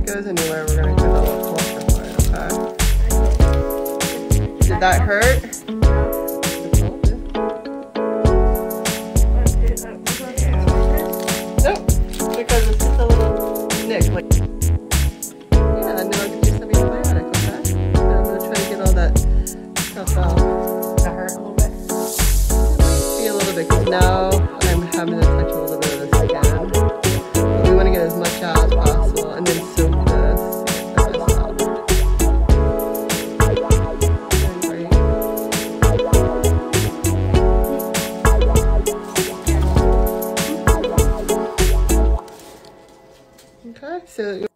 it goes anywhere, we're gonna a little for it, okay? Did that hurt? Because it's just a little nick. Yeah, no, it's just antibiotic, okay? I'm gonna try to get all that stuff out. Hurt a little bit? A little bit, because Okay, so